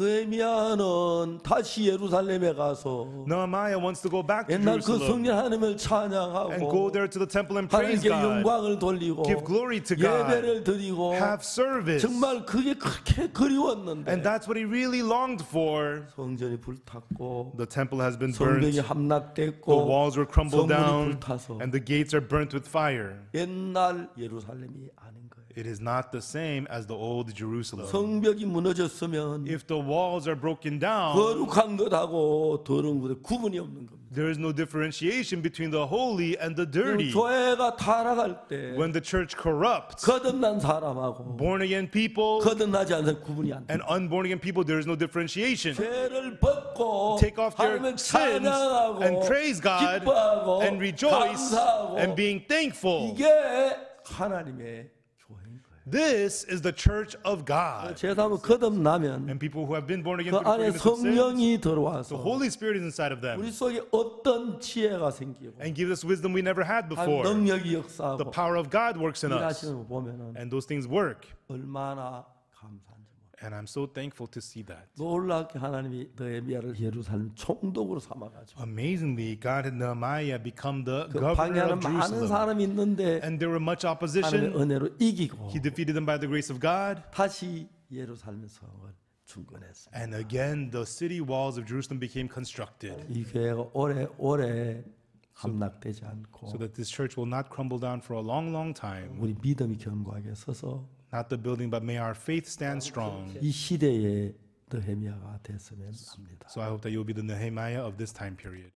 느헤미야는 다시 예루살렘에 가서 Nehemiah wants to go back to 옛날 그 Jerusalem 성령 하나님을 and go 찬양하고 there to the temple and praise 하나님께 God, 영광을 돌리고 give glory to God, 예배를 드리고 have service. 정말 그게 그렇게 그리웠는데 And that's what he really longed for. 성전이 불탔고 The temple has been burnt, 성벽이 the 함락됐고 walls were crumbled 성문이 down, 불타서 and the gates are burnt with fire. 옛날 예루살렘이 아닌 거예요. It is not the same as the old Jerusalem. 성벽이 무너졌으면 If the walls are broken down, 거룩한 것하고 더러운 것에 구분이 없는 겁니다. there is no differentiation between the holy and the dirty. 교회가 타락할 때 When the church corrupts, 거듭난 사람하고 born again people 거듭나지 않는 사람 구분이 안 돼. and unborn again people, there is no differentiation. 죄를 벗고 Take off their 하나님을 sins 찬양하고 and praise God 기뻐하고 and rejoice 감사하고 and being thankful. 이게 하나님의 교회인 거예요. This is the church of God. 제사하면 거듭나면 And people who have been born again 그 through the 안에 forgiveness of sins, 성령이 the 들어와서 Holy Spirit is inside of 우리 them 속에 어떤 지혜가 생기고 and gives us wisdom we never had 한 before. 능력이 The 역사하고 power of God works in us, 일하시는 거 보면은 and those things work. 얼마나 감사한지 몰라요. And I'm so thankful to see that. 놀랍게 하나님이 느헤미야를 예루살렘 총독으로 삼아가지고 Amazingly, God had Nehemiah become the 그 governor 방해하는 of 많은 Jerusalem. 사람이 있는데 And there were much 하나님의 opposition. 은혜로 이기고 He defeated them by the grace of God. 다시 예루살렘 성을 중건했습니다. And again, the city walls of Jerusalem became constructed 이 교회가 오래 오래 함락되지 않고 so that this church will not crumble down for a long, long time. 우리 믿음이 견고하게 서서 Not the building, but may our faith stand strong. 이 시대의 느헤미야가 됐으면 합니다. So I hope that you'll be the Nehemiah of this time period.